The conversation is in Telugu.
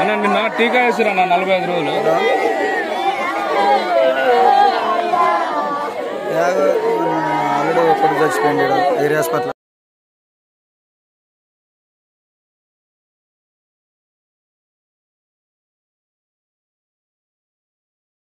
అన్న నిన్న టీకా వేసిరన్న నలభై ఐదు రోజులు. ఆల్రెడీ ఒకటి చచ్చిపోయింది ఏరియా హాస్పిటల్.